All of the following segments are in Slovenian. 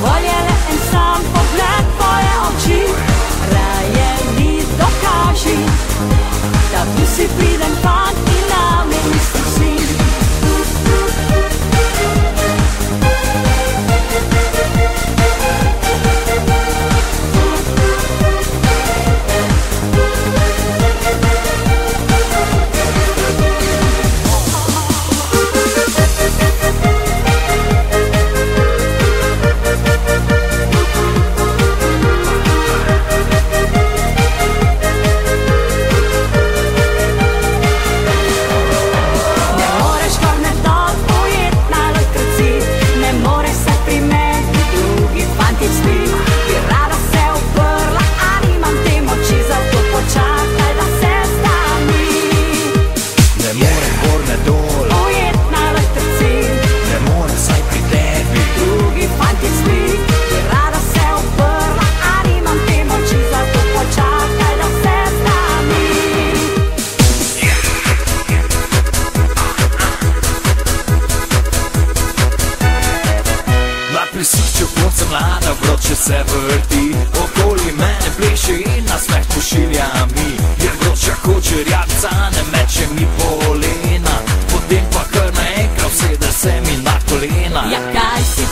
Dovolj je le en sam pogled tvoje oči, raje mi dokaži, da tu si priden fant. gor ne dol Ujetna v srci Ne more saj pri tebi. Drugi fanti spi Rada se oprla, a nimam te moči Zato počakaj, da se znami Na prisrčju kot sem mlada vroče se vrti. Okoli mene pleše in nasmeh pošilja mi. Jer vroča hoče rjavca, ne meče mi polje Vem pa kar naenkrat, sede se mi na kolena. Ja, kaj si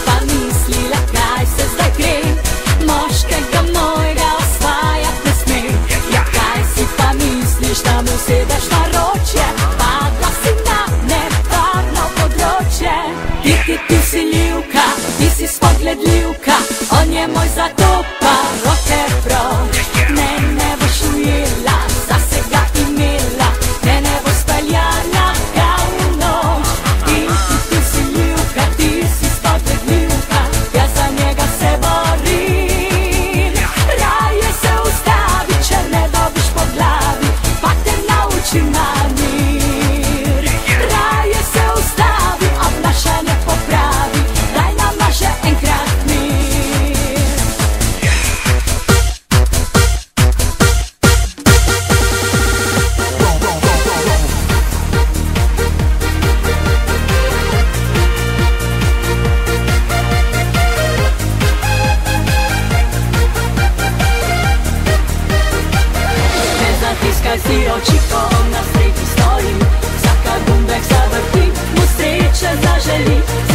si očiko na sredi stojim. Vsaka gumbek zavrti, mu sreče zaželi.